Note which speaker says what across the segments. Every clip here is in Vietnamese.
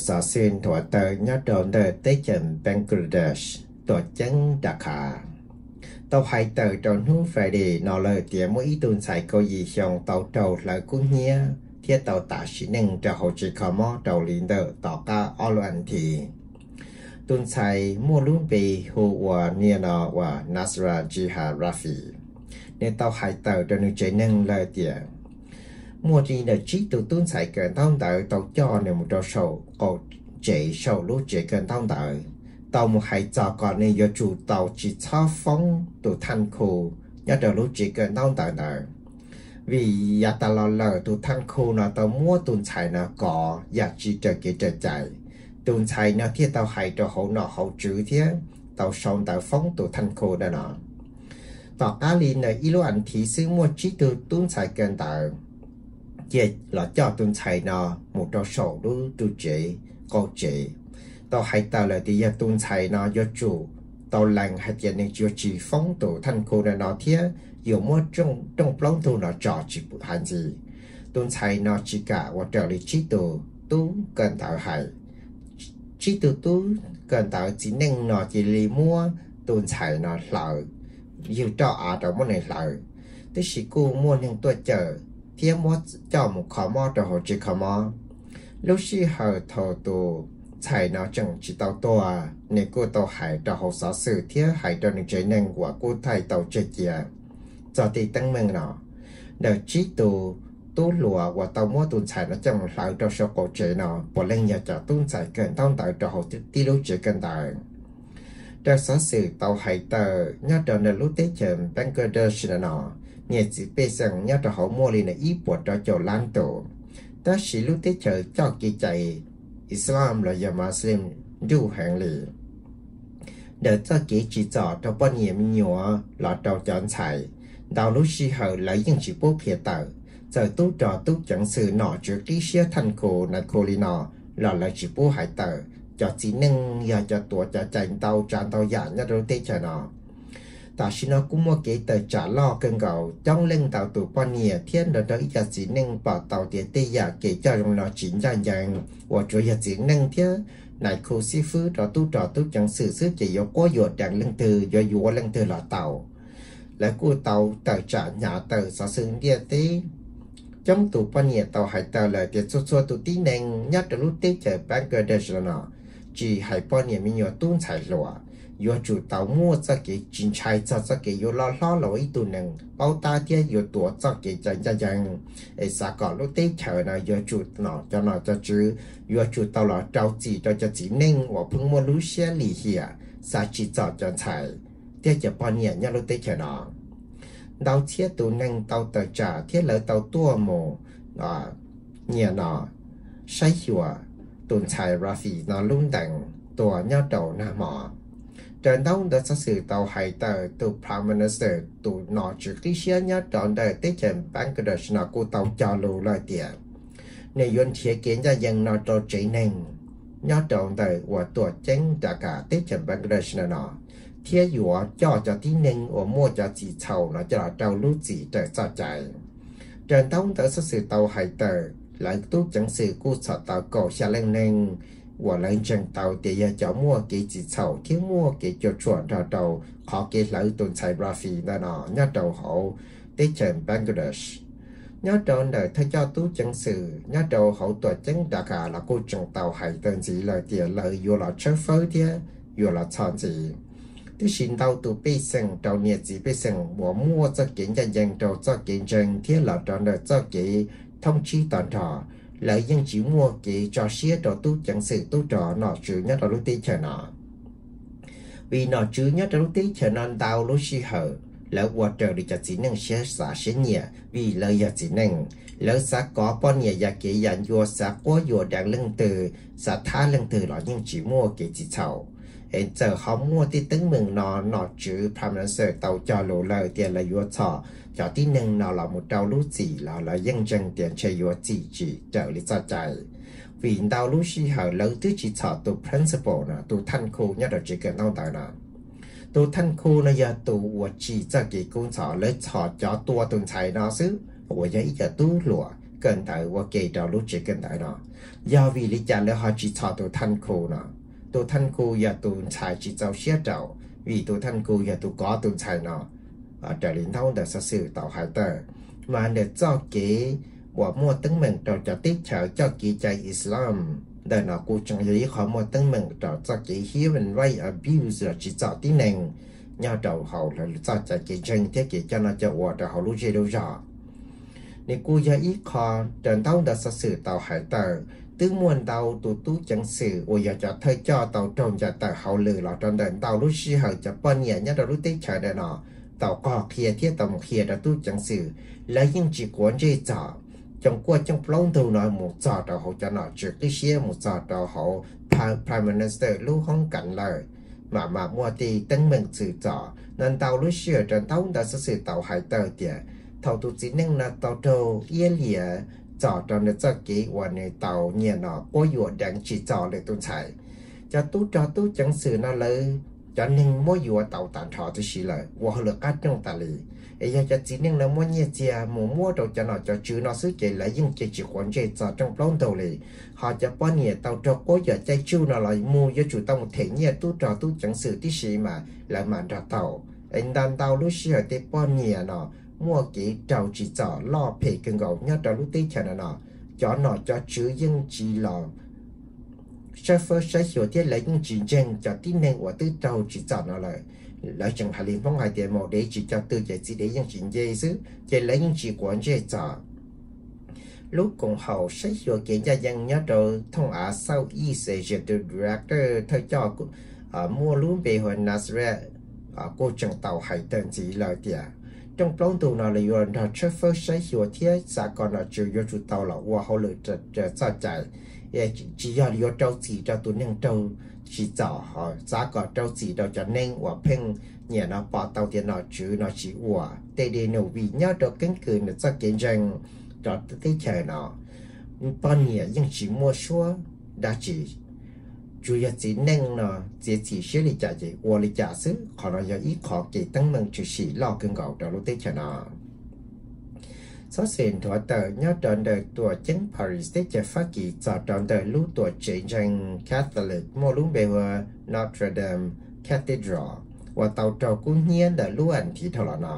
Speaker 1: sở xin thỏa tờ nhá trộn tờ tế chân Bangladesh, tổ chân Dhaka. Tàu hai tờ trộn hú phải đi, nó lời tiếng mỗi tuần sai có gì xong tàu trâu lời cú nhé thiết tàu tạ sĩ nâng cho hồ chí khó mò trâu lín tờ tỏ ca ô anh thị. tuần sai mua luôn bì hù hòa nia nọ và Nasra Jihad Rafi nên tàu hai tờ trộn nước chế nâng lời tiếng mua gì là chỉ từ tuân sai cần thông tờ tàu cho nên một trò sầu, cổ chế sầu lúc chế cần thông tờ tàu một hai trò còn nên do chủ tàu chỉ cho phong tụ thanh khu, nhớ đầu lúc chế cần thông tờ tờ vì ya ta lo lờ tụ thanh khu nó tàu mua tuân chạy nó có ya chỉ chờ cái chờ chạy. Tuân chạy nó thiết tàu hai cho hậu nó hậu chữ thiết, tàu sông tàu phong tụ thanh khu đó nọ. Tàu Ali lì này anh thì mua chỉ từ tuần chạy cần tờ chế là cho tuần chạy nọ, một trò sổ đu tu chế câu chế tao hãy tạo lại thì giờ tuần chạy nọ do chủ. Tao lành hạt giờ này chưa chỉ phóng tổ thành cô là nó thiết dù mua trong trong plong thu nó cho chỉ bụi hành gì. Tuần chạy nó chỉ cả và trở lại trí tổ tú cần tạo hại. Trí tổ tú cần tạo chỉ nên nó chỉ lì mua tuần chạy nó lợi. Dù cho ở trong món này lợi. Tức sĩ cô mua những tuổi chờ. 天么叫么考么的好去考么，有时候头都才能整知道多啊，你个都还到好少事，天还到你只能我个太到这节，早地等门了，那知道。tu lùa và tàu mua tuần xài nó chẳng lại cho sơ cổ chế nó bỏ lên nhà cho tuần xài gần thông tại cho hậu tí lúc chế gần tại trong sở xử tàu hải tờ nhá trở nên lúc tế chậm cơ đơ xin nó nhẹ chỉ bê sang nhớ cho hậu mua lên là ý bộ cho chỗ lan tổ ta sĩ lúc tế chờ cho kỳ chạy Islam là giờ Muslim du hàng lì. Để cho kỳ chỉ cho cho bọn nhiệm nhỏ là cho chọn chạy đào lúc sĩ hậu là những chỉ bố phía tờ. Giờ tu trò tu chẳng sự nọ trước ký xia thành cổ này cổ lì nọ là là chỉ bố hải tờ. Cho chỉ nâng giờ cho tuổi cho chạy tàu tràn tàu giả nhất đâu tế chờ nọ ta xin nó cũng mua cái tờ trả lo cần gạo. Trong lên tàu tụ quan nhẹ thiên đó đó giờ chỉ nên bỏ tàu tiền tây giờ kể cho chúng nó chính ra rằng và chủ giờ chỉ nên thế. Này, khu sĩ phứ đó tu trò tu chẳng sự sức chỉ có quá dột đang lên từ, do dùa lên từ là tàu. Là của tàu tàu trả nhà tàu sở sự địa tế. Trong tụ quan nghĩa tàu hải tàu là để cho cho tụ tí nền, nhất là lúc tết chờ Bangladesh là nó. Chỉ hải quan nghĩa mình nhớ tuôn chạy lúa yo chủ tàu mua cho cái chính trái cho cho cái yo lo lo lo ít tụ nền bao ta kia yo tua cho cái chân chân chân ấy sao có lúc tết chờ là yo chủ nó cho nó cho chứ yo chủ tàu lo trâu chỉ cho cho chỉ nên và phun mua lúa xe lì hià sa chỉ cho cho chạy tiếc cho bao nhiêu nhà lúc tết chờ nó đau chia tụ năng tàu tờ trả thiết lỡ tàu tua mồ à nhà nó sai hiệu tuần chạy ra Rafi nó luôn đằng tua nhau đầu nà mỏ Trần thông đã xác xử tàu hải tờ tù Prime Minister tù nọ chỉ khi xe nhớ trọn đời tế chèm Bangladesh nọ của tàu cho lưu lời tìa. nếu dùn chế kiến ra dân nọ trò trị nền. Nhó trọn đời của tổ chánh trả cả tế chèm Bangladesh nọ. Thế dù cho cho tí nền ở mua cho chỉ chầu nó cho là trâu lưu chỉ trở cho chạy. Trần thông đã xác xử tàu hải tờ, lại tốt chẳng sự của sở tàu cổ xa lên nền. 我来正道的呀，叫我给只草，听我给就传到到，好给老顿才拉菲的呢，nhà đầu hậu, tế trần Bangladesh. Nhà đầu này thay cho tú chân sự, nhà đầu hậu tuổi chân đã cả là cô trần tàu hải tên gì là tiền lợi vừa là chơi phơi thế, vừa là chọn gì. Tế xin đầu tụ bê sừng, đầu nhiệt gì bê sừng, bỏ mua cho kiến cho dân đầu cho kiến dân, thế là đầu này cho kiến thông chi toàn trò lợi dân chỉ mua chỉ cho xía trò tu chẳng sự tu trò nọ chữ nhất là lúc tí chờ nọ. Vì nọ chữ nhất là lúc tí chờ non tao lúc xí hở lỡ qua trời đi cho chỉ năng xé xả xé nhẹ, vì lợi giờ chỉ năng. Lỡ xã có bọn nhẹ giờ kỹ dàn vua xã có vua đang lưng từ xã tha lưng từ, lọ nhưng chỉ mua kỹ chỉ sau hệ giờ không mua tí tính mừng nó nó chữ pronouncer tàu cho lỗ lờ tiền là yếu thọ. Cho tí nâng nó là một trâu lú gì là là dân dân tiền chơi yếu gì chỉ trở lý cho chạy vì đau lú si họ lâu thứ chỉ thọ tụ principle nè tụ thanh khu nhất là chỉ cần đâu tài nè. Tụ thanh khu nó giờ tụ của chỉ cho kỳ cũng thọ, lấy thọ cho tua tuần chạy nó xứ. Của giấy giờ tú lụa, cần tại của kỳ trâu lú chỉ cần tại nó do vì lý cha lấy họ chỉ thọ tụ thanh khu nè tôi thân cô và tụ chạy chỉ cháu xe cháu vì tôi thân cô và tu có tu chạy nó ở trở lên thông đã sự sự tạo hại tờ. Mà để cho kế và mua tấn mình trò cho tiết trở cho kỳ chạy Islam. Để nó cũng chẳng lý khó mua tấn mình cho cho cái human right abuse là chỉ cho tí nền. Nhau trầu hậu là cho chạy kỳ chân thế kỳ cho nó cho và trò hậu lúc chế đâu rõ. Nên cô giờ ít khó trần thông đã sự sự tạo hại tờ tứ muôn tàu tụ tú chẳng sự ôi giờ cho thời cho tàu trồng cho tàu hậu lử lọ trong đền tàu lúc xí hậu cho bao nhẹ nhất là lúc tết chờ đợi nó tàu có kia thiết tàu kia đã tú chẳng sự lấy những chỉ cuốn dây trả trong qua trong plong đầu nói một giờ tàu hậu cho nó trước cái xe một giờ tàu hậu prime minister lúc không cảnh lời mà mà mua thì tăng mình sự trả nên tàu lúc xưa trần tàu đã sự sự tàu hải tờ tiền thầu tu chỉ nên là tàu trâu yên lìa cho cho nó cho kỹ và này tàu nhẹ nó có yếu đang chỉ cho để tu chạy cho tu cho tu chẳng sự nó lỡ, cho nên mỗi yếu tàu tàn thọ thì xí lợi và hơi cắt trong tà lì ấy giờ cho chỉ nên là mỗi nhẹ chia mua mua đầu cho nó cho chứ nó sức chế lại những cái chỉ quan chế cho trong plon đầu lì họ cho bao nhiêu tàu cho có giờ chạy chú nó lại mua cho chủ tàu một thể nhẹ tu cho tu chẳng sự tí gì mà lại mà ra tàu anh đang tàu lúc ở tế bao nhiêu nó mua kỹ trâu chỉ cho lo phê kinh gầu nhớ trâu lúc tí chả nó cho nó cho chữ dân chỉ lo sẽ phơ sẽ hiểu thiết lấy những chỉ dân cho tin nên của tư trâu chỉ cho nó lại lại chẳng hà liên phong hai tiền một để chỉ cho tư giải chỉ để những chỉ dây chứ chỉ lấy những chỉ quán dây cho lúc cùng hậu sẽ hiểu kiến gia dân nhớ trâu thông á sau y sẽ dệt từ director thay cho mua luôn về hồi Nazareth cô chẳng tàu hải tên chỉ lời tiền trong plong tu nào là vừa đào chơi phơi sấy vừa thiết xã còn là chiều vừa chủ tàu là qua hậu lửa trở trở sao chạy chỉ do vừa trâu chỉ cho tu nâng trâu chỉ chọn họ xã còn trâu chỉ đâu cho nên và phèn nhà nó bỏ tàu tiền nó chữ nó chỉ của tê đi nổ vì nhớ được cánh cửa nó cho kiện rằng cho tới trời nó bao nhiêu nhưng chỉ mua xua đã chỉ 主要只能呢，这只些的价值，我的假设可能要依靠给等门就是老更高的路对起呢。所以ตัวเตอร์ยอดดอนเดอตัวเจงปารีสได้จะฟักกีจอดดอนเดอรู้ตัวเจงจังคาทอลิกโมลุงเบวานอตรเดมคาทีดรอว่าเตาเจ้ากุ้งเฮียนเดล้วนที่ทรนอ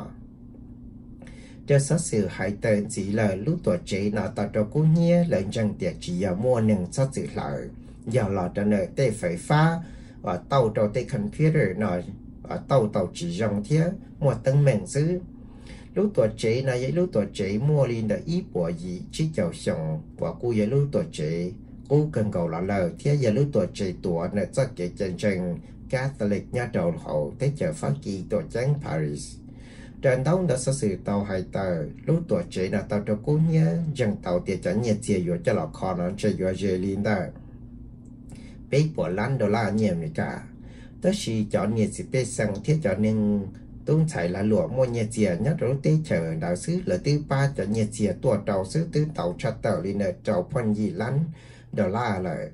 Speaker 1: เดี๋ยวสัสื่อหายเตือนสีเลยรู้ตัวเจนอเตาเจ้ากุ้งเฮียเลยจังเตียจียมัวหนึ่งสัสื่อเลย giờ là trở nên tê phải phá, và tàu trâu tê computer nói và tàu tàu chỉ dòng thế mua tân mệnh dữ lúc tuổi trẻ này lúc tuổi trẻ mua lên được ý bộ gì chỉ chào sòng và cô giờ lúc tuổi trẻ. Cô cần cầu là lời thế giờ lúc tuổi trẻ tuổi này chắc cái chân chân Catholic nhà đầu hậu tới chờ phát kỳ tổ chán Paris. Trận đấu đã sử sự tàu hai tờ lúc tuổi trẻ là tàu cho cô nhé rằng tàu tiền chẳng nhiệt chia cho là khó nó chơi vô dễ lên đó bé bộ lăn đô la nhiều này cả. Tất chỉ cho nhiều sự bé sang thiết cho nên tung chảy là lụa mua nhiều chè nhất rồi tế chờ đạo sư lợi thứ ba cho nhiều chè tua đầu sư tứ tàu chặt tàu đi nợ tàu phân gì lăn đô la lợi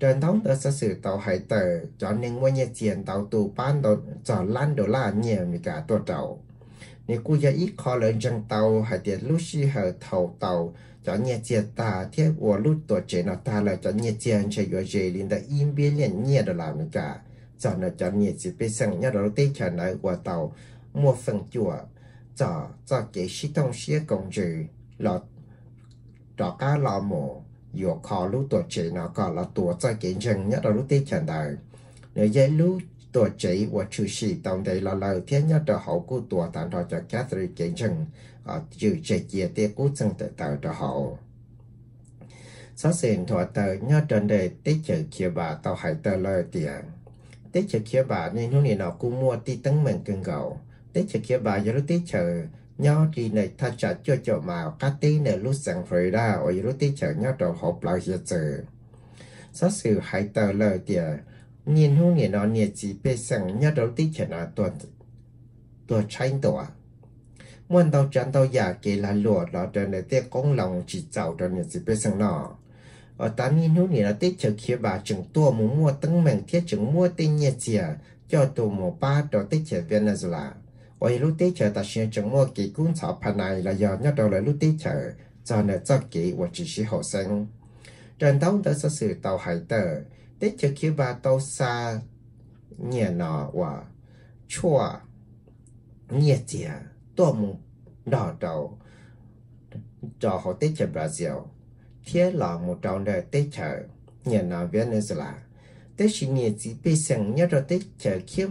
Speaker 1: truyền thống đã sử sự tàu hải tờ cho nên mua nhiều chè tàu tù ban tàu cho lăn đô la nhiều này cả tua tàu nếu cứ giờ ít khó lên chân tàu hải tiền lúc xí hở thầu tàu cho nhẹ chia ta thế của lúc tuổi trẻ nó ta là cho nhẹ chia anh chơi rồi chơi đã im biến liền nhẹ đó làm cả cho nó cho nhẹ chỉ biết sang nhớ đầu tiên cho nó của tàu mua phần chùa cho cho cái sĩ thông sĩ công trừ là cho cá lò mổ vừa khó lúc tuổi trẻ nó có là tuổi cho cái chân nhớ đầu tiên cho nó nếu dễ lúc tuổi trẻ của chủ sĩ tổng đây là lời thiên nhớ đầu hậu của tuổi tạm thọ cho Catherine kiến chân à chữ chạy chia tế cú chân tự tạo cho họ. Sau xin thọ tờ, nhớ trên đề tế chữ kia bà tàu hải tờ lời tiền. Tế chữ kia bà nên lúc này nó cũng mua tí tấn mình cưng gầu tế chữ kia bà giờ lúc tế chữ, nhớ đi này thật trả cho cho màu cá tí này lúc sang phải ra ở lúc tế chữ nhớ đồ hộp lại hiện chữ. Sau sự hải tờ lời tiền. Nhìn lúc này nó nhiệt chỉ bê sang nhớ lúc tế chữ là tuần tuần tranh tuổi muốn tàu chán tàu giả kể là lụa là trên nên tiếc công lòng chỉ giàu cho nên chỉ biết sang nọ. Ở tám nhiên hữu này là tiếc chờ kia bà chừng tua muốn mua tăng mạnh thiết chừng mua tên nhẹ chìa à, cho tù một ba đó tiếc chờ Venezuela ở lúc tiếc chờ ta xin chừng mua kỳ cuốn sổ phần này là do nhất đầu là lúc tiếc chờ cho nên cho kỹ và chỉ sĩ hậu sinh. Trận đấu đã sẽ sự tàu hải tờ để chờ khi bà tàu xa nhẹ nọ và chua nhẹ chìa tổ cho họ Brazil là một trong đời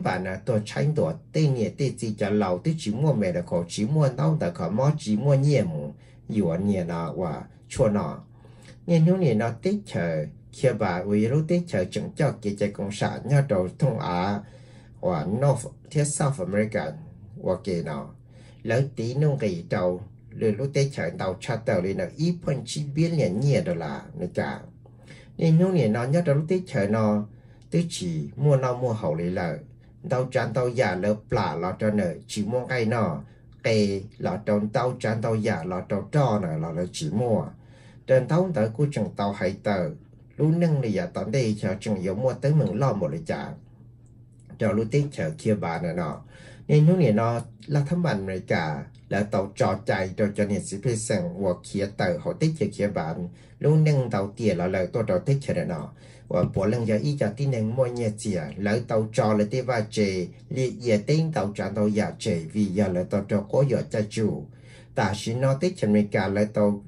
Speaker 1: bà nè tổ tranh lâu chỉ mua chỉ mua chỉ mua và chờ khi lúc tới chợ chứng cho kỳ chạy công sản nhà đầu thông Á và North thiết South America và kỳ nào lỡ tí nông gầy đầu rồi lúc tết chở tàu cha tàu lên là ít phần chi biến nhẹ nhẹ đó là nữa cả nên nhung nhẹ nó nhớ đầu lúc tết chở nó tứ chỉ mua nó mua hậu lấy lợi tàu chán tàu giả lỡ plả lọ cho nợ, chỉ mua cây nó. Cây lọ trồng tàu chán tàu giả lọ trong trò nợ lọ lỡ chỉ mua. Trên thấu tới của trường tàu hay tờ lúc nâng là giả tận đây cho trường yếu mua tới mừng lo một lời trả cho lúc tiết chờ kia bà nè nọ nên lúc này nó là thấm mạnh cả là tàu trò chạy cho cho nên sĩ phê sẵn và kia tờ họ tiết chờ kia bạn luôn nâng tàu tiền là lời tôi trò tiết chờ nó, và bộ lần giờ ý cho tin nên mua nhà chìa lỡ tàu trò là tế va chê liệt dễ tên tàu tràn tàu giả chê vì giờ là tàu trò có giờ cha chủ. Ta chỉ nói tiết chờ cả là tàu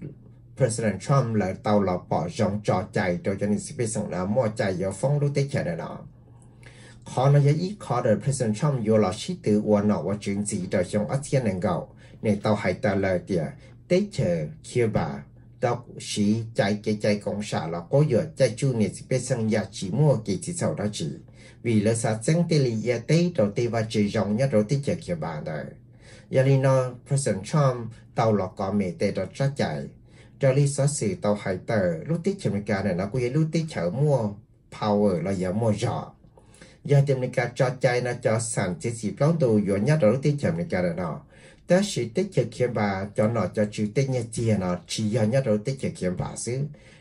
Speaker 1: President Trump là tàu là bỏ dòng trò chạy cho cho nên sĩ phê sẵn là mua chạy giờ phong lưu tiết chờ nó họ nói với ý khó được President Trump yêu là sĩ tử và nọ và chuyện gì cho trong ác thiên năng cầu nên tao hãy ta lời tìa tế chờ kia bà tàu sĩ chạy cái chạy công xã là có giờ chạy chu này sẽ biết sang nhà chỉ mua kỳ chỉ sau đó chỉ vì lỡ sao chẳng tế lý ya tế đầu tế và chỉ rộng nhất rồi tế chờ kia bà đời. Giờ li nó President Trump tao là có mẹ tế đó ra chạy. Cho lý xóa sự tàu hay tờ lúc tế chờ mình cả này nó cũng lúc tế chờ mua power, là giờ mua rõ giờ tìm mình cả cho chạy nó cho sản chỉ chỉ plong đồ yếu nhát rồi tìm chờ mình cả nó, ta chỉ tích cực kiếm bà cho nó cho chữ tích nhật chia nó chỉ do nhát rồi tích cực kiếm bà xứ.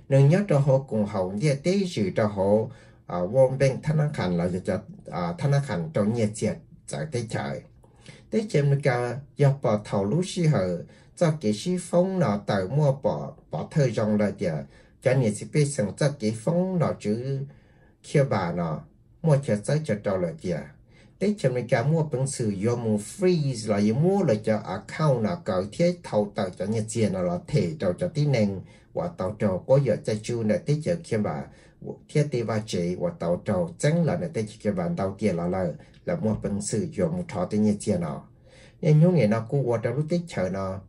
Speaker 1: Nên nhát cho họ cùng hậu nhẹ tế chữ cho họ à vốn bên thân năng khăn là cho à thân năng khăn trong nhẹ chia giải tế trời. Tế chém nó cả do bỏ thầu lũ sĩ hở cho kỹ sĩ phong nó tự mua bỏ bỏ thời gian là giờ cho nên sĩ biết rằng cho kỹ phong nó chữ kia bà nó mua chợ tới cho trò là giờ à? tới chợ này cả mua bằng sự do mua freeze, là dùng mua lại cho account nào cỡ thiết thầu tờ cho nhà tiền nào là thể cho cho tí nền và tàu trò có giờ cho chú này tới chợ khi mà thiết tế và chế và tàu trò chẳng là này tới chợ khi bạn tàu tiền là là là mua bằng sự do mua trò tế nhà tiền nào. Nên những người nào cũng qua trong lúc tới chợ nào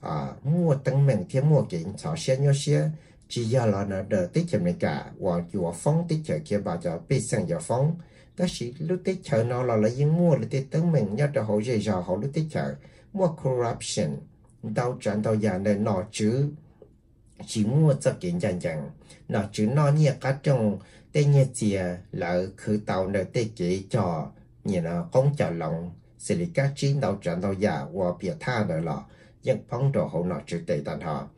Speaker 1: à mua tăng mình thì mua kiện cho xe nhau xe chỉ giờ là nó đỡ tiết chấm này cả. Và chùa phong tiết chở khi bà cho biết sang giờ phong ta chỉ lúc tiết chờ nó là là những mua là tiết tấn mình nhớ cho họ dễ dò họ lúc tiết chờ mua corruption đau trận đau già này nó chứ. Chỉ mua cho kiện dần dần nó chứ nó như cả trong tết như chìa là cứ tàu nơi tết kỹ cho như là không chờ lòng xử lý các chiến đau trận đau già và biệt tha nữa là những phong đồ họ nó chứ tệ tàn họ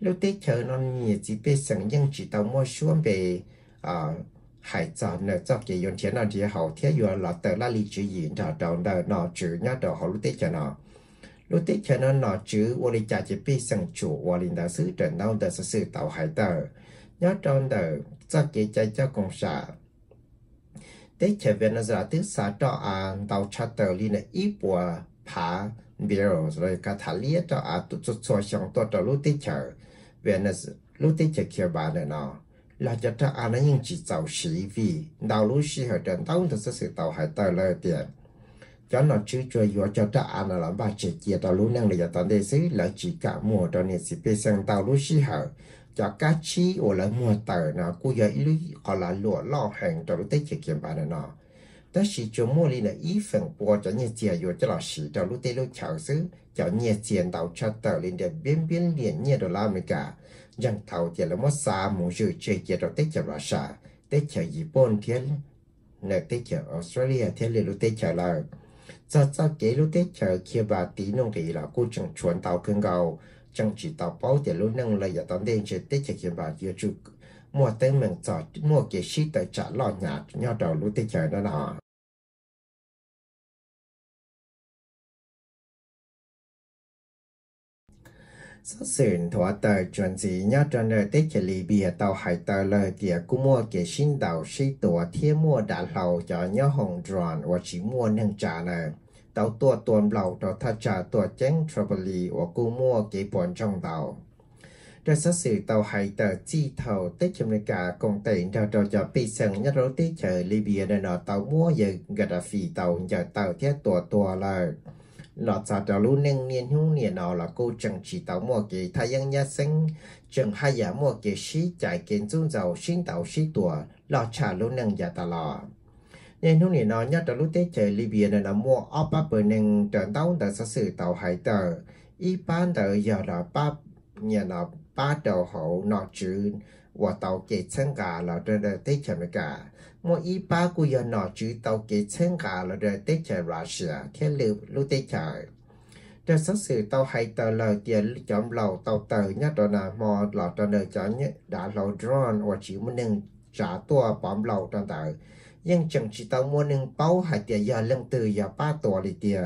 Speaker 1: lúc tết chờ nó nhị chỉ biết rằng những chỉ tàu mua xuống về à hải sản nợ cho cái yon tiền nào thì hậu. Thế yon là tờ la li chữ gì cho đầu nè nó chữ nhá đầu hậu. Lúc tết chờ nó lúc tết chờ nó nó chữ wo lý chỉ biết sẵn chủ. Wo lý đã sử trận đâu đã sử sử tàu hải tờ. Nhá đầu nè cho cái chạy cho công xã tết chờ về nó ra tết xã cho à tàu cha tờ lì nè ít bùa, phá biểu rồi cả thà lý cho à tụt tụt cho xong cho lúc tết chờ về nó lúc tới chờ kia bà này nó là cho ta anh ấy những chỉ giàu sĩ vì đào lúa sĩ hồi trên tàu thì sẽ sự tàu hải tàu lời tiền. Cho nó chứ cho yếu cho ta anh là ba chỉ kia đào lúa năng là tận đây xứ là chỉ cả mùa cho nên sẽ bê sang đào lúa sĩ hồi cho cá chi ở là mùa tờ nó cũng giờ ít họ là lúa lo hàng cho lúc tết chỉ kiếm bán nó đó chỉ chỗ mua đi là ý phần bùa cho nhẹ tiền vô cho là sĩ cho lúc tê lúc chào xứ cho nhẹ tiền đào cho tờ lên để biên biên liền nhẹ đồ la mấy cả dân thầu chè là mất xa mù sự chơi chè rồi tết chè là xa tết chờ japan thiên nè tết chè Australia thiên lên lúc tết chè là cho cho cái lúc tết chè kia bà tí nông kỳ là cô chẳng chuẩn tàu cơn gạo chẳng chỉ tàu bao thì lúc nâng là giờ tao đến chơi tết chè kia bà giờ chụp mua tên mình cho mua cái shit tới trả lo nhà nhau đầu lúc tết trời đó nọ sau sườn thỏa tờ chuẩn gì nhau cho nơi tết chỉ lì bìa tàu hải tờ lời tìa cú mua kể xin tàu sĩ tùa thiên mua đã lầu cho nhau hồng tròn, và chỉ mua nâng trả nè tàu tua tuần lầu, tàu thật trả tua chén trouble và cú mua kể bọn trong tàu ra sát sự tàu hải tờ chi thầu tết chấm này cả công tiền ra trò cho bị sân nhất rốt tết chờ Libya nên nó tàu mua giờ Gaddafi tàu giờ tàu thiết tua tua là lọ trả cho luôn nâng niên hữu niên nó là cô chẳng chỉ tàu mua cái thay dân nhà sinh chẳng hay giả mua cái sĩ chạy kiến dung dầu sinh tàu sĩ tuổi lọ trả luôn nâng giả ta lọ nên hữu niên nó nhất là tết trời Libya nên nó mua ốp bắp bờ nâng trận tàu đã sát sự tàu hải tờ, y ban tờ giờ là ba nhà nó ba đầu hậu nọ chữ và tàu kế chân gà là đây là tế trời cả một ý ba của giờ nọ chữ tàu kế chân gà là đời tết trời Russia thế lưu lưu tế trời để xác sự tàu hay tờ lời tiền chọn lầu tàu tờ nhất đó là mò lọ tờ lời chọn nhất đã lầu drone và chỉ muốn nâng trả tua bom lầu tờ tờ nhưng chẳng chỉ tàu muốn nâng bao hay tiền giờ lưng từ giờ ba tuổi đi tiền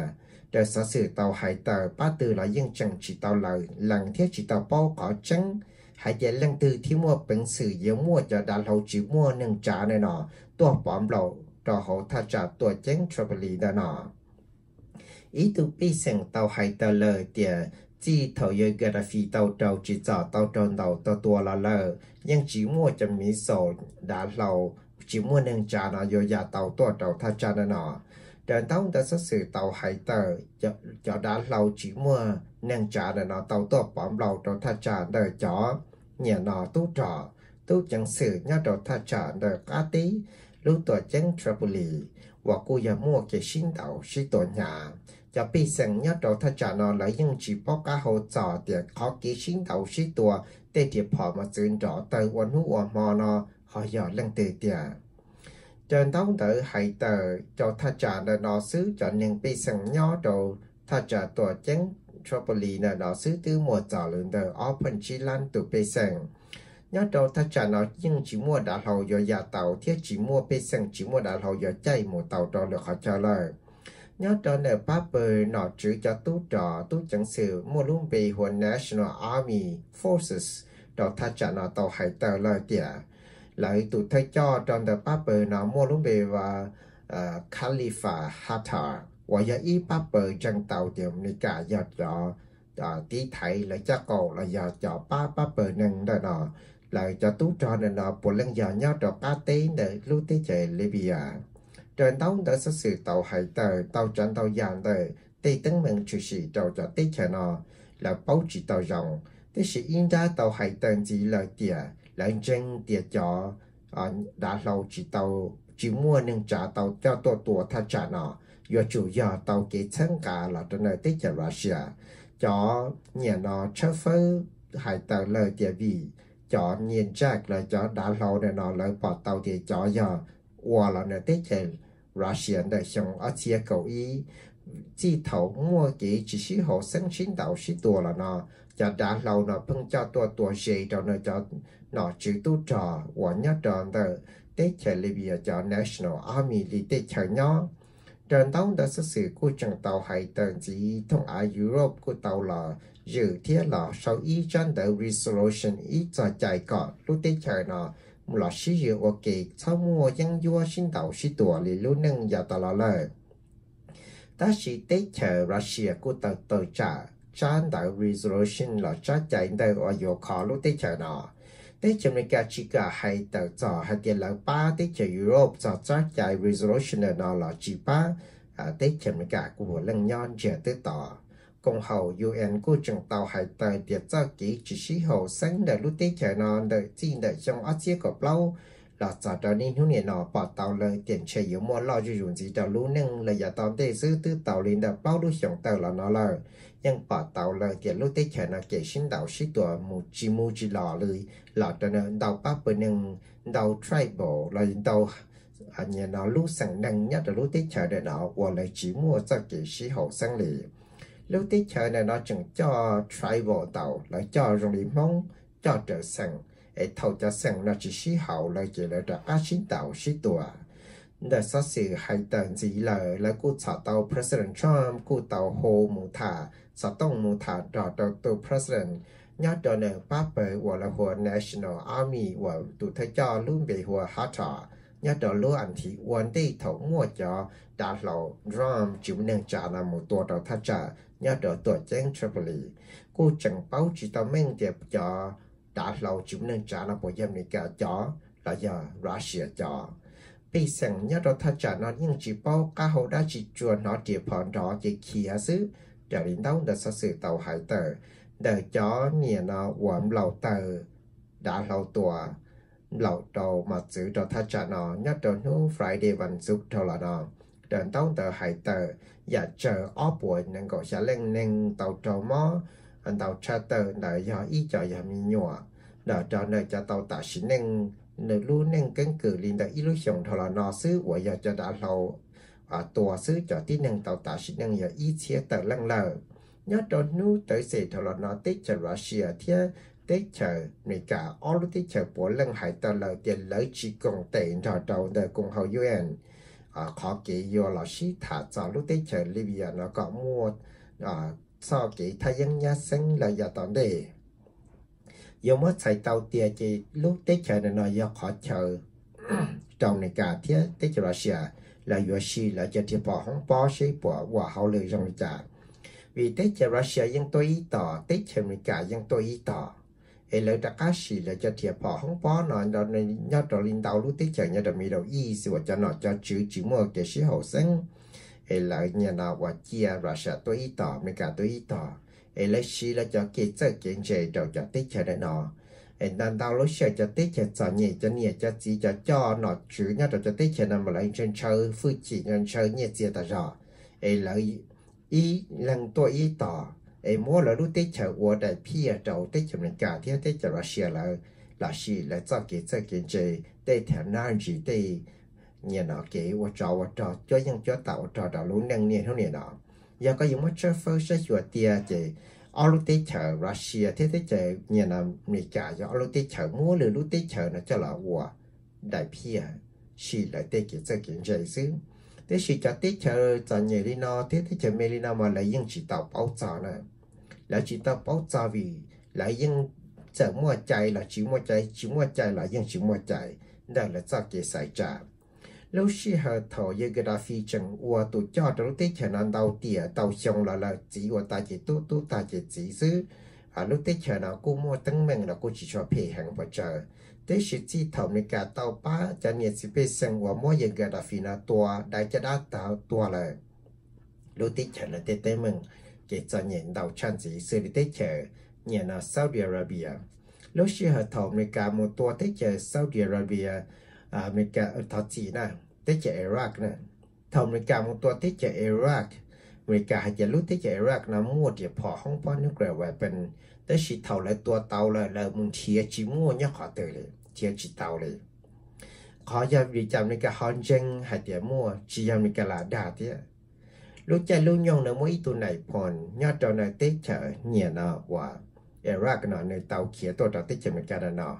Speaker 1: แต่สาสื่อเตาหายเตาป้าตือหลายยังจังจีเตาเลยหลังเทียจีเตาเป้าขอจังหายใจลังตือที่มัวเป็นสื่อเยอะมัวจะดาเราจีมัวหนึ่งจ่าในหนอตัวปอมเราต่อเขาถ้าจ่าตัวเจ้งทรัพลีในหนออีตุปีเสียงเตาหายเตาเลยเตี่ยจีเถาเยอะกระฟีเตาเตาจีจ่อเตาเตาเตาตัวตัวละเลยยังจีมัวจะมีโซดาเราจีมัวหนึ่งจ่าหนอโยยาเตาตัวเตาถ้าจ่าในหนอ đời tông ta xét xử tàu hải tờ cho đã lâu chỉ mua. Nên trả để nó, tàu tốt bóng lâu cho tha trả đời chó. Nhà nó tu trọ tu chẳng xử nhá đồ tha trả đời cá tí. Lúc tuổi chẳng trabuli và cô giờ mua cái sinh tàu sinh tổ nhà. Cho bị sẵn nhá đồ tha trả nó, lấy những chỉ bóc cá hồ trò để có cái sinh tàu sinh tổ để thì họ mà dừng rõ tờ quan hữu mò nó, họ giờ lên từ tiền trên thống tử hãy tờ cho tha trả là nó xứ cho những bị sẵn nhớ đầu tha trả tuổi chân Tripoli là nó xứ từ một giờ lượng tờ open chi lan tụ bị sẵn. Nhớ đầu tha trả nó nhưng chỉ mua đã hầu do nhà tàu, thiết chỉ mua bị sẵn, chỉ mua đã hầu do chạy một tàu đó được họ trả lời. Nhớ đầu nợ ba bờ nó chữ cho tú trọ tú chẳng sự, mua luôn bị huấn National Army Forces. Đó tha trả nó tàu hải tàu lời tỉa lại tụ thay cho trong nợ ba bờ nó mua lúc bề và à, Khalifa Haftar và giờ ý ba bờ tàu điểm này cả giờ cho à, tí thầy là cho cầu là giờ cho ba ba bờ nâng đó nó lại cho tú trò nên nó bộ lần giờ nhau cho ba tế để lúc tế chạy Libya. Trên tàu đã xuất sự tàu hải tờ, tàu trận tàu giàn tờ, tê tấn mình chủ sĩ tàu cho tế chạy nó là báo chỉ tàu rộng. Tế sĩ in ra tàu hải tờ chỉ là tiền lại chân tìa cho đã lâu chỉ tàu chỉ mua nâng trả tàu theo tổ tổ tha trả nó. do chủ giờ tàu kế thân cả là trên nơi tích chạy Russia. Cho nhà nó chơ phơ hải tàu lời tìa vì chọn nhìn chắc là cho đã lâu để nó lại bỏ tàu thì cho giờ qua là nơi tích chế Russia để xong ở chia cầu ý chỉ thấu mua chỉ chỉ sĩ hộ sinh sinh đạo sĩ tua là nó cho đã lâu nó phân cho tua tua gì cho nó cho nó chữ tu trò của nhất tròn từ tế chế Libya cho National Army đi tế chế nhau trên tàu đã xuất sự của trận tàu hải tần chỉ thông ở Europe của tàu là dự thiết là sau ý the resolution ý cho chạy cọ, lúc tế chờ nó là sử dụng ok sau mua dân vua sinh tàu sĩ tùa lì lưu nâng và tàu là lời ta chỉ tế chờ Russia của tàu tàu trả chân 的 resolution là cho chạy đời ở yếu khó lúc tế chờ nó tế chờ này cả chỉ cả hai tờ cho hai tiền là ba tế chờ Europe cho cho chạy resolution nó là chỉ ba. À, tế chờ này cả của lần nhon chờ tới tỏ công hậu UN của trường tàu hải tờ tiệt cho kỹ chỉ sĩ hậu sáng đợi lúc tế chờ nó đợi chi đợi trong ác chia của lâu là cho đó nên hướng này nó bỏ tàu lời tiền chơi yếu mua lo cho dùng gì cho lúc nâng là giả tàu tê giữ tư tàu lên đợi bao lúc chồng tàu là nó lời nhưng bỏ tàu lời tiền lúc tế chờ nó kể sinh đạo sĩ tuổi một chi mu chi lò lời là cho nó đầu bác bên nâng đầu tribal là đầu anh nhà nó lúc sang nâng nhất là lúc tế chờ để nó qua lại chỉ mua cho kỹ sĩ hậu sang liền lúc tí chờ này nó chẳng cho tribal tàu lại cho rong lý mong cho trở sang ấy thầu cho sang nó chỉ sĩ hậu lại chỉ là trả á xin tàu xí tùa để sát sự hay tận gì là là cô trả tàu President Trump cô tàu hồ mù thà สตองมูถาดอดตูวประเสริฐญาติดอนเนป้าเปิดวอวละหัว national army วัตุทะจอลุ่มเบหัวฮาทอาติดอลู่อันที่วันที่ถงมัวจอดาหล่ารอมจุ่มเนืองจานามูตัวเราทัจาญาติดตัวแจ้งทรัพย์ลีกูจังเป้าจิตาเม่งเจ็บจอดาหล่จุ่มเนืองจานาปยมนิกาจอละยารัสเซียจอปีเสงยอดรถจานอนยิ่งจีเป้าก้าหได้จีจวนนอเจียพรรอจีเขียซื้อ trở đến đâu để xác sự tàu hải tờ để cho nhà nó quẩm lầu tờ. Đã lâu tuổi lầu đầu mà giữ cho tha trả nó. Nhất đầu phải Friday vận dụng cho là nó. Đến tàu tờ hải tờ và dạ chờ ó buổi nên gọi sẽ lên nên tàu trâu mó. Anh tàu cha tờ để do ý cho nhà mình nhỏ để cho nơi cho tàu tạ xin nên nơi luôn nên cánh cử liên đại illusion thọ là nó xứ của giờ cho đã lâu à tua sư cho tí năng tàu tạ sĩ năng giờ ý chia tờ lăng lờ. Nhớ cho nu tới sẽ thôi là nó tích chờ Russia thế tích chờ người cả all tích chờ bố lăng hải tờ lờ tiền lợi chỉ công tệ cho đầu đời cùng hậu UN à ờ, khó kỳ yo là sĩ thả cho lúc đấy chờ Libya nó có mua ờ, à sau kỳ thay dân nhà sinh là giờ tổn đề. Dù mất chạy tàu tia chỉ lúc đấy chờ nó nó yo khó chờ. Trong này cả thiết đấy chờ Russia là yo shi là cho thì bỏ không bỏ shi bỏ hòa hậu lệ rong trả vì tết cho Russia dân tôi ý tỏ tết cho America dân tôi ý tỏ ấy lợi đặc cá sĩ là cho thì bỏ không bỏ nó nó nhớ đó linh đạo lúc tết cho nhớ đó mi đầu ý sự cho nó cho chữ chữ mua cái sĩ hậu sinh ấy lợi nhà nào và chia Russia tôi ý tỏ America tôi ý tỏ ấy lợi sĩ là cho kế trợ kiến chế đầu cho tết cho đấy nó hiện đang đau lối sợ cho tiết chế cho nhẹ cho nhẹ cho chỉ cho cho, nó chữ nhá cho cho tiết chế nằm lại trên chơi phu chỉ trên chơi nhẹ gì ta rõ. Ấy lợi ý lần tôi ý tỏ. Ấy mua là lúc tiết chế của đại phi đầu tiết chế mình cả thiết tiết chế là xia là là xì, là cho cái cho cái chơi để thèm nan gì để nhẹ nó cái và trò và trò, cho nhân cho tạo trò đó luôn năng nhẹ không nhẹ nó giờ có những mất chơi phơi chơi chùa tia chế ở lúc tới chợ Russia. Thế tới chợ nhà nào Mỹ cả cho ở lúc tới chợ mua lửa lúc tới chợ nó cho là hòa đại pia chỉ à? lại tới cái cho kiện giải sư thế chỉ cho tới chợ cho nhà đi nó thế tới chợ mê đi nó mà lại những chỉ tàu báo cho nè. Lại chỉ tàu báo cho vì lại những chợ mua chạy là chỉ mua chạy chỉ mua chạy là những chỉ mua chạy đó là cho cái sai trái lúc xí hờ thổ yêu gà đa phi chân ua tụ cho đó tế chờ nàng đầu tiệt đầu xong là là chỉ ua ta chỉ tu tu ta chỉ chỉ xứ à lúc tế chờ nó cũng mua tăng mình là cũng chỉ cho phê hàng và chờ tế sự chỉ thầu này cả tàu ba cho nên sĩ bị sinh ua mỗi người gà đã phi na tua, đại cho đá tàu tua là lúc tết chờ là tết tế mình cái cho nhìn đào chân chỉ sư lý tết chờ nhìn là Saudi Arabia lúc xí hờ thầu này cả một tua tết chờ Saudi Arabia อเมริกาทอจีนะเตจะอิรักนะทอเมริกามังตัวเตจะอิรักอเมริกาจะรู้เตจะอิรักนะมั่วเดี๋ยวพอห้องป้อนนึกแล้วว่าเป็นเตชิเท่าเลยตัวเตาเลยเลยมึงเทียจิมั่วเนี่ยขอเตยเลยเทียจิเตาเลยขอจะดีจำในกาฮอนเจงหายเดียมั่วจีอเมริกาลาดาเตี้ยลูกใจลูกยงนะมัววยตัวไหนพอนยอดเอนาในเตะเฉยเนี่ยนะว่าเอรักนะในเตาเขียตัวเตาเตะเฉอเมรินกันนะ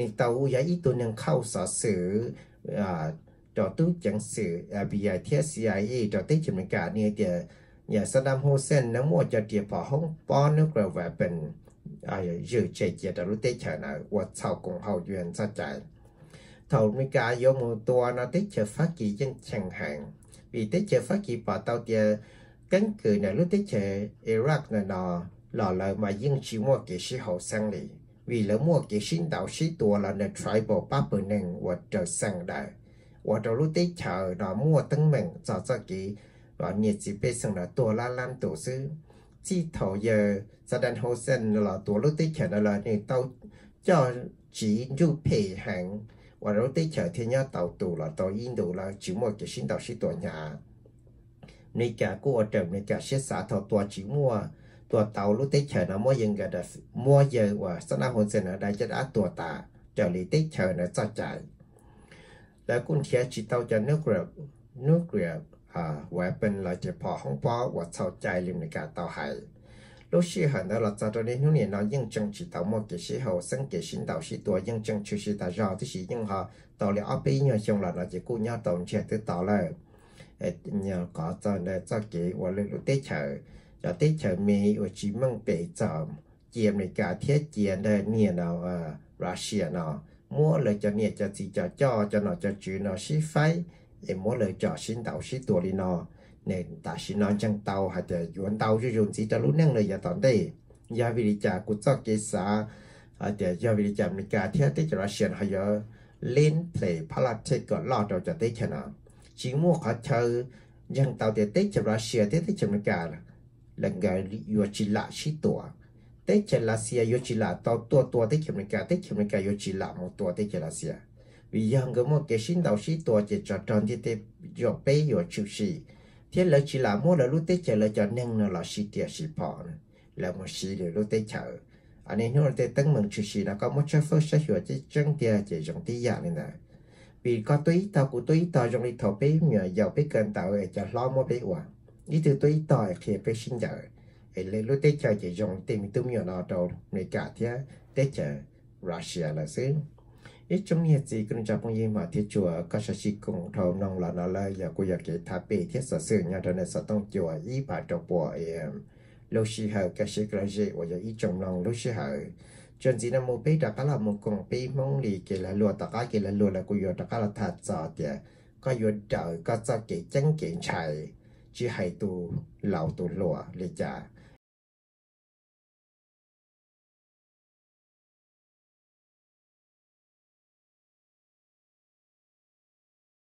Speaker 1: nên tàu giá ít tôi nên sở sự à cho chẳng sự à bị giải thiết CIA cho tới chuyện mình cả nên thì, nhà Saddam Hussein nó mua cho tiền bỏ không bỏ nước rồi về bình à chế chế đã lúc chờ nào và sau cùng hậu duyên ra chạy thầu mình cả vô một tua nó tới chờ phát kỳ dân chẳng hạn. Vì tới chờ phát kỳ bỏ tàu tiền cánh cửa này lúc tới chờ Iraq này nọ, lò lời mà dân chỉ mua kỳ sĩ hậu sang liền vì lỡ mua chỉ sinh đạo sĩ tua là nơi tribal bắp bờ nền và trở sang đại. Và trở lúc tới chờ đó mua tân mình cho cho kỳ và nhiệt chỉ bê sang là tua la lan tổ sư. Chỉ thầu giờ Saddam Hussein là tổ lúc tích chờ là nền tàu cho chỉ du phê hàng và lúc tích chờ thì nhá tàu tù là tàu Indo là chỉ mua chỉ sinh đạo sĩ tổ nhà nên cả cô trở nên cả sẽ xã thọ tổ chỉ mua ตัวเตาลูเตเฉนะมัวยังกะดะมัวเยอะว่าสนาหนเสนะได้จะอาตัวตาเจ้าลีเตเฉนะจอใจแล้วกุนเทียจิตเตาจะนึกเรียบนึกเรียบอ่าไว้เป็นเราจะพอห้องป้อว่าเศร้าใจลิมในการเตาหายลูกชีหันเราจะตอนนี้นู่นเนี่ยเรายังจังจิตเตามัวเกี่ยวชีหัวสังเกตสินเตาชีตัวยังจังชูชีตาจอที่ชียังหาเตาเลยเอาไปเนี่ยจงหลังเราจะกู้เนี่ยเตาเชื่อตัวเตาเลยเอ็ดเนี่ยก็จะได้จะเกี่ยวว่าเรื่องลูเตเฉอ tổ tàu lúc tích chở nó mua dân cả đã mua giờ và Saddam Hussein ở đây cho đã tổ tạ trở lý tích chở nó cho chạy là cũng thiệt chỉ tàu cho nuclear nuclear à weapon là chỉ bỏ không bỏ và sau chạy liền cả tàu hải lúc xưa hẳn đó là cho nên những 年 nó nhưng chân chỉ tàu một cái sĩ hậu sinh cái sinh đạo sĩ tuổi nhưng chân chưa sĩ ta rõ thì sĩ nhưng họ tàu liệu áp ý nhau xong là nó chỉ cố nhau tàu chạy tới tàu là nhờ có cho nên cho cái và lúc lúc tết chờ cho tết chờ mi ở chỉ mong bể chậm chiếm này cả thiết chiến đây nhiều nào à Russia nào mua lời cho nhiều cho chỉ cho cho cho nó cho chú nó xí phái em mua lời cho xin đầu xí tuổi đi nó nên ta xin nó chẳng tàu hay là yuan tàu chứ dùng chỉ cho lúc năng lời giờ tận đây giờ vì cha cụ cho cái 啥 à để giờ vì cha mình cả thiết tết cho Russia hay giờ lên play politics có lo đầu cho tết cho nó chỉ mua khó chơi dân tàu để tết cho Russia tết tết cho mình cả là lần người yuan chỉ là chỉ tuổi tết chân là xia yo chỉ là tao tua tua tết chấm cả tết chấm cả yo chỉ là một tua tết chân là xia vì giờ người một cái sinh đầu sĩ tua chỉ cho tròn thì tết yo bé yo chịu sĩ thế là chỉ là mua là lúc tết chân là cho nên nó là sĩ tiệt sĩ bỏ là một sĩ để lúc tết chờ anh ấy nói tết tăng mừng chịu sĩ là có một chút phước sẽ hiểu chỉ chân tiệt chỉ trong tí giả này nè vì có túi tao của túi tao trong đi thầu bé nhờ giàu bé cần tạo để cho lo mua bé quả ý từ tôi tỏi khi phải sinh giờ ấy lấy lúc tết chờ chỉ dùng tìm tung nhiều nào đâu người cả thế tết chờ Russia là xứ ít trong nhiệt gì cũng cho phong yên mà thiết chùa có sẽ chỉ cùng thầu nông là nó là giờ cô giờ kể thả bể thiết sở sự nhà đó này sở tông chùa ý bà trọc bò em lúc xí hở cái sĩ cái gì và giờ ý trong nông lúc xí hở chuyện gì năm một bé đã có là một con bé mong lì kể là lúa tất cả kể là lúa là cô giờ tất cả là thật rõ thì có giờ đợi có cho kể chân kiện chạy chỉ hay tu lão tu lúa lì chả